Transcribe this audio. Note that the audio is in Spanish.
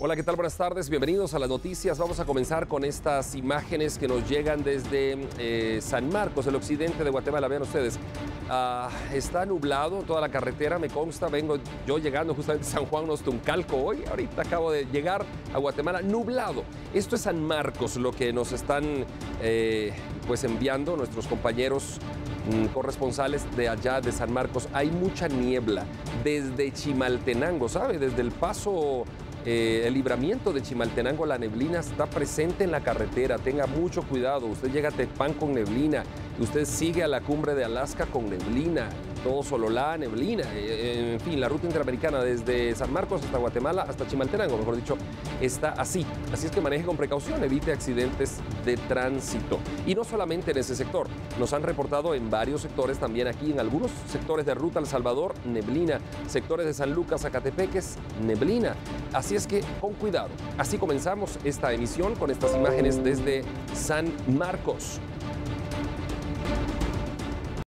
Hola, ¿qué tal? Buenas tardes, bienvenidos a las noticias. Vamos a comenzar con estas imágenes que nos llegan desde eh, San Marcos, el occidente de Guatemala. Vean ustedes, ah, está nublado toda la carretera, me consta. Vengo yo llegando justamente a San Juan Nostuncalco hoy. Ahorita acabo de llegar a Guatemala, nublado. Esto es San Marcos, lo que nos están eh, pues enviando nuestros compañeros mm, corresponsales de allá de San Marcos. Hay mucha niebla desde Chimaltenango, ¿sabe? Desde el paso eh, el libramiento de Chimaltenango, la neblina está presente en la carretera. Tenga mucho cuidado. Usted llega a Tepán con neblina. Usted sigue a la cumbre de Alaska con neblina todo Sololá, neblina, eh, en fin, la ruta interamericana desde San Marcos hasta Guatemala, hasta Chimaltenango, mejor dicho, está así. Así es que maneje con precaución, evite accidentes de tránsito. Y no solamente en ese sector, nos han reportado en varios sectores, también aquí en algunos sectores de Ruta El Salvador, neblina, sectores de San Lucas, Zacatepeques, neblina. Así es que con cuidado. Así comenzamos esta emisión con estas imágenes desde San Marcos.